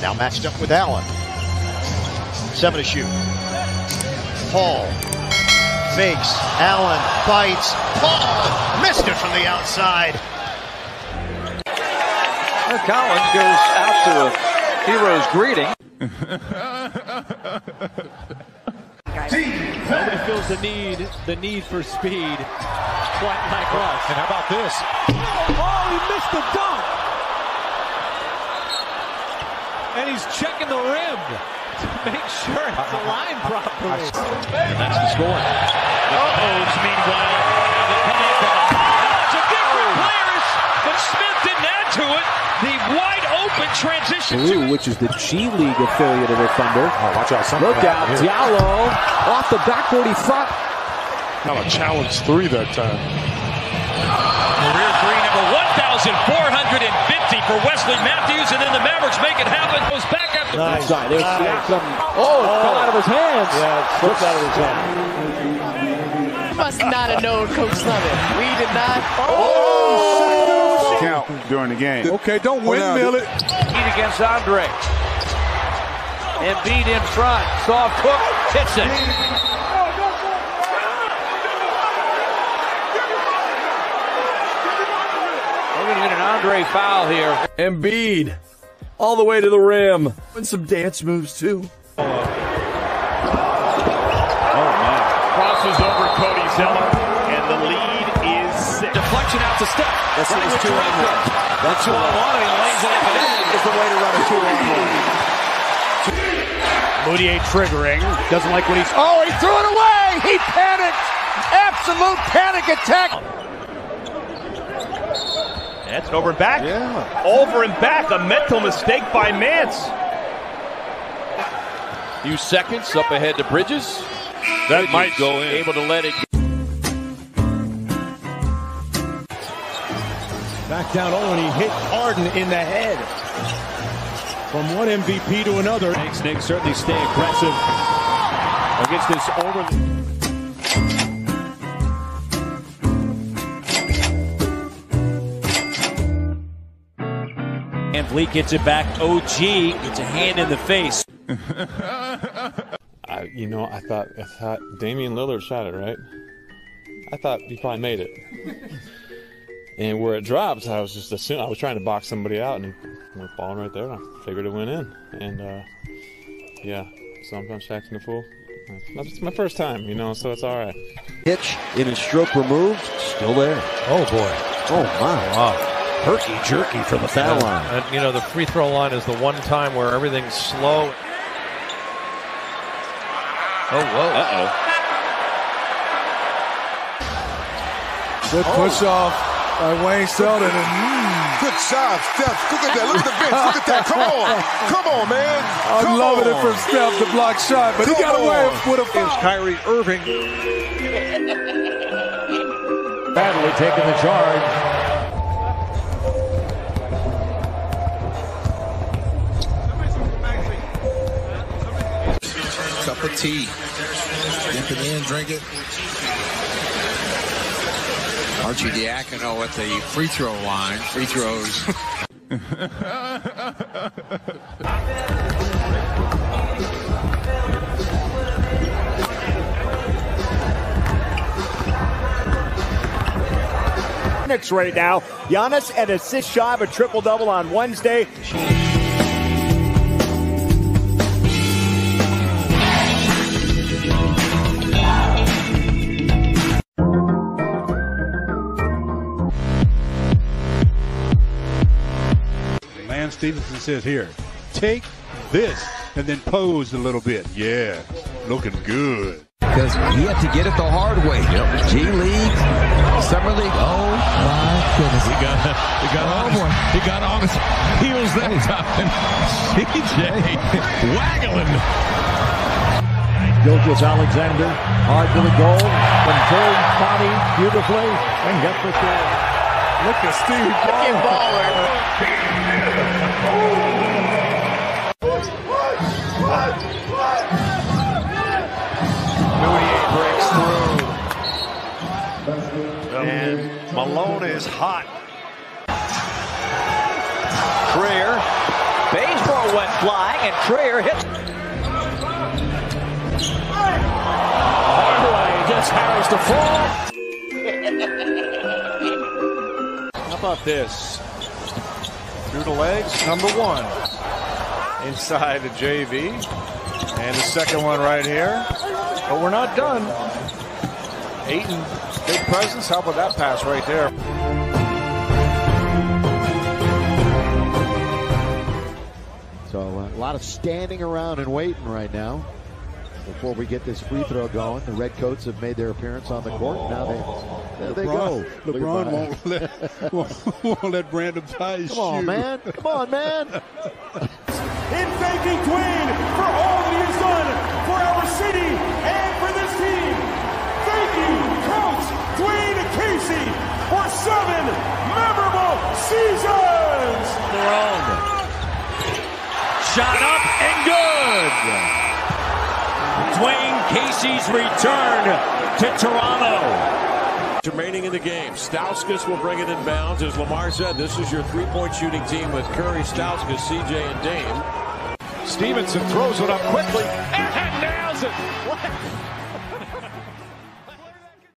Now matched up with Allen. Seven to shoot. Paul fakes. Allen bites. Paul missed it from the outside. Well, Collins goes out to a hero's greeting. Nobody feels the need, the need for speed quite like us. And how about this? Oh, he missed the dunk. And he's checking the rim to make sure it's uh-huh. aligned properly. And that's the score. The O's, meanwhile, they come up with a different oh. players, but Smith didn't add to it. The wide open transition. Blue, which is the G League affiliate of the Thunder. Oh, watch out. Something Look out, happened here. Diallo off the backboard. He thought Not a challenge three that time. Career three, number 1,450 for Wesley Matthews, and then the Mavericks make it happen. Goes back up. Nice. Side. There's Siakam. Oh, it oh. fell out of his hands. Yeah, it slipped out of his hand. must not have known Coach Summit. We did not. Oh, oh, count during the game. Okay, don't windmill it. Heat against Andre. Embiid in front. Soft hook. Hits it. We're going to get an Andre foul here. Embiid all the way to the rim. And some dance moves too. Oh, my. Crosses over Cody Zeller, and the lead is six. Deflection out to Steph. That's Running his with two on Toronto. one. That's two on one, and he lays it up and in. Is the way to run a two on one. Moutier triggering. Doesn't like what he's. Oh, he threw it away! He panicked! Absolute panic attack! That's over and back. Yeah. Over and back. A mental mistake by Mance. Few seconds up ahead to Bridges. That might go in. Able to let it Back down, oh, and he hit Harden in the head. From one MVP to another. Makes Nick certainly stay aggressive against this over. VanVleet gets it back. OG gets a hand in the face. I, you know, I thought I thought Damian Lillard shot it right. I thought he probably made it. And where it drops, I was just assuming I was trying to box somebody out, and it went falling right there. And I figured it went in, and uh, yeah, sometimes acting a fool. It's my first time, you know, so it's all right. Hitch in his stroke removed. Still there. Oh, boy. Oh, my. Wow. Herky jerky from the foul line. And, you know, the free throw line is the one time where everything's slow. Oh, whoa. Uh-oh. Good oh. push off by Wayne Selden. And, mm. Good job, Steph. Look at that. Look at the bench. Look at that. Come on. Come on, man. I'm Come loving it from Steph, the block shot, but he Come got away on. with a foul. Kyrie Irving. Badly taking the charge. Tea. Dip it in, drink it. Arcidiacono at the free throw line. Free throws. Right now. Giannis an assist shy of a triple double on Wednesday. Lance Stephenson says here, take this and then pose a little bit. Yeah, looking good. Because he had to get it the hard way. G League, Summer League. Oh my goodness. Oh, he got, he got on his, he got on his heels that time. CJ waggling. Gilgeous-Alexander, hard to the goal, controlled body beautifully, and got the kill. Look at Steve Ball. Moutier breaks through. And Malone is hot. Trier. Baseball went flying, and Trier hit. Hardaway gets Harris to fall. How about this? Through the legs, number one. Inside the JV. And the second one right here. But we're not done. Ayton, big presence. How about that pass right there? So uh, a lot of standing around and waiting right now before we get this free throw going. The Redcoats have made their appearance on the court. Now they, there they go. LeBron, LeBron won't let, won't, won't let Brandon Tice Come on, man. Come on, man. in thanking Dwane for all that he has done for our city and for this team. Thank you, Coach Dwane Casey, for seven memorable seasons. Their own. Shot up and good. Dwane Casey's return to Toronto. Remaining in the game. Stauskas will bring it in bounds. As Lamar said, this is your three-point shooting team with Curry, Stauskas, CJ, and Dame. Stephenson throws it up quickly and nails it.